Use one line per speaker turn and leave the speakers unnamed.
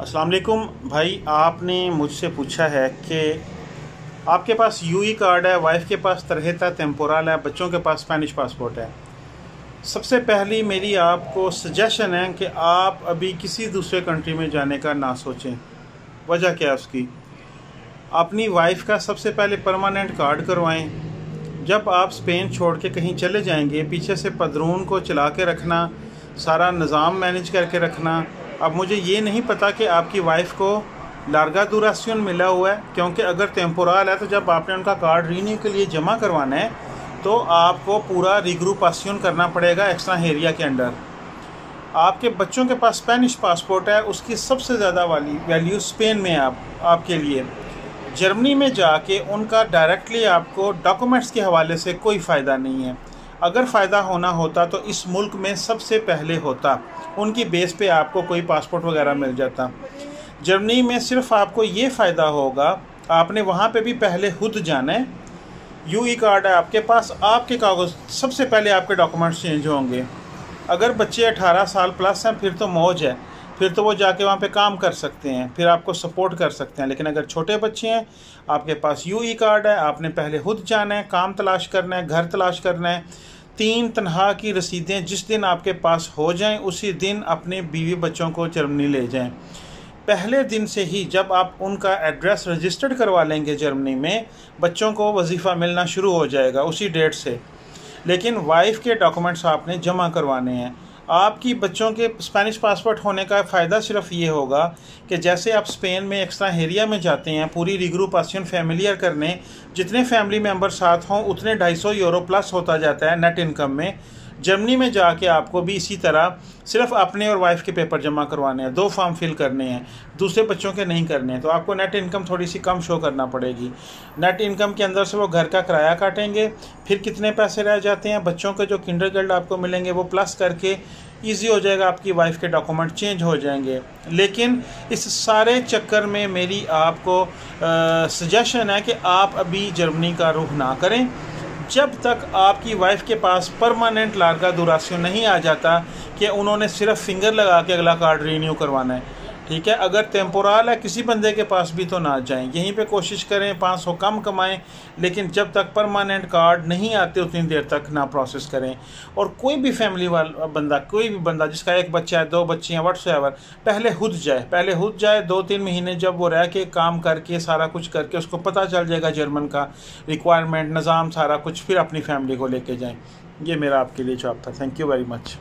السلام علیکم. بھائی، آپ نے مجھ سے پوچھا ہے کہ آپ کے پاس یو ای کارڈ ہے، وائف کے پاس ترہتا ٹیمپورال ہے، بچوں کے پاس اسپینش پاسپورٹ ہے۔ سب سے پہلی میری آپ کو سجیشن ہے کہ آپ ابھی کسی دوسرے کنٹری میں جانے کا نہ سوچیں۔ وجہ کیا اس کی؟ اپنی وائف کا سب سے پہلے پرماننٹ کارڈ کروائیں۔ جب آپ اسپین چھوڑ کے کہیں چلے جائیں گے، پیچھے سے پدرون کو چلا کے رکھنا، سارا نظام مینج کر کے رکھنا اب مجھے یہ نہیں پتا کہ آپ کی وائف کو لارگا دوراسیون ملا ہوا ہے، کیونکہ اگر ٹیمپورال ہے تو جب آپ نے ان کا کارڈ رینیو کے لیے جمع کروانا ہے، تو آپ کو پورا ریگروپاسیون کرنا پڑے گا ایکسٹرا ہیریا کے انڈر آپ کے بچوں کے پاس اسپینش پاسپورٹ ہے، اس کی سب سے زیادہ والی ویلیو اسپین میں آپ آپ کے لیے۔ جرمنی میں جا کے ان کا ڈائریکٹلی آپ کو ڈاکومنٹس کے حوالے سے کوئی فائدہ نہیں ہے۔ اگر فائدہ ہونا ہوتا تو اس ملک میں سب سے پہلے ہوتا۔ ان کی بیس پہ آپ کو کوئی پاسپورٹ وغیرہ مل جاتا۔ جرمنی میں صرف آپ کو یہ فائدہ ہوگا، آپ نے وہاں پہ بھی پہلے خود جانا ہے۔ یو ای کارڈ ہے آپ کے پاس، آپ کے کاغذ، سب سے پہلے آپ کے ڈاکومنٹس چینج ہوں گے۔ اگر بچے اٹھارہ سال پلس ہیں، پھر تو موج ہے۔ پھر تو وہ جا کے وہاں پہ کام کر سکتے ہیں، پھر آپ کو سپورٹ کر سکتے ہیں۔ لیکن اگر چھوٹے بچے ہیں، آپ کے پاس یو ای کارڈ ہے، آپ نے پہلے خود جانا ہے، کام تلاش کرنا ہے، گھر تلاش کرنا ہے، تین تنہا کی رسیدیں جس دن آپ کے پاس ہو جائیں، اسی دن اپنے بیوی بچوں کو جرمنی لے جائیں۔ پہلے دن سے ہی جب آپ ان کا ایڈریس رجسٹرڈ کروا لیں گے جرمنی میں، بچوں کو وظیفہ ملنا شروع ہو جائے گا اسی ڈیٹ سے۔ لیکن وائف کے ڈاکومنٹس آپ نے جمع کروانے ہیں۔ آپ کی بچوں کے اسپینش پاسپورٹ ہونے کا فائدہ صرف یہ ہوگا کہ جیسے آپ اسپین میں ایکسٹرا ہیریا میں جاتے ہیں، پوری ریگروپاسیون فیملیئر کرنے، جتنے فیملی ممبر ساتھ ہوں، اتنے ڈھائی سو یورو پلس ہوتا جاتا ہے نیٹ انکم میں۔ جرمنی میں جا کے آپ کو بھی اسی طرح صرف اپنے اور وائف کے پیپر جمع کروانے ہیں، دو فارم فل کرنے ہیں، دوسرے بچوں کے نہیں کرنے ہیں۔ تو آپ کو نیٹ انکم تھوڑی سی کم شو کرنا پڑے گی۔ نیٹ انکم کے اندر سے وہ گھر کا کرایہ کاٹیں گے، پھر کتنے پیسے رہ جاتے ہیں؟ بچوں کے جو کنڈر گرڈ آپ کو ملیں گے، وہ پلس کر کے ایزی ہو جائے گا، آپ کی وائف کے ڈاکومنٹ چینج ہو جائیں گے۔ لیکن اس سارے چکر میں میری آپ کو سجیشن ہے کہ آپ ابھی جرمنی کا رخ نہ کریں۔ جب تک آپ کی وائف کے پاس پرماننٹ لارگا دوراسیوں نہیں آ جاتا کہ انہوں نے صرف فنگر لگا کے اگلا کارڈ رینیو کروانا ہے۔ ٹھیک ہے، اگر ٹیمپورال ہے، کسی بندے کے پاس بھی تو نہ جائیں۔ یہیں پہ کوشش کریں، پانچ سو کم کمائیں، لیکن جب تک پرماننٹ کارڈ نہیں آتے، اتنی دیر تک نہ پروسیس کریں۔ اور کوئی بھی فیملی والا بندہ، کوئی بھی بندہ، جس کا ایک بچہ ہے، دو بچے ہیں واٹس ایور پہلے خود جائے۔ پہلے خود جائے، دو تین مہینے جب وہ رہ کے کام کر کے، سارا کچھ کر کے، اس کو پتہ چل جائے گا جرمن کا ریکوائرمنٹ نظام، سارا کچھ، پھر اپنی فیملی کو لے کے جائیں۔ یہ میرا آپ کے لیے جواب تھا۔ Thank you very much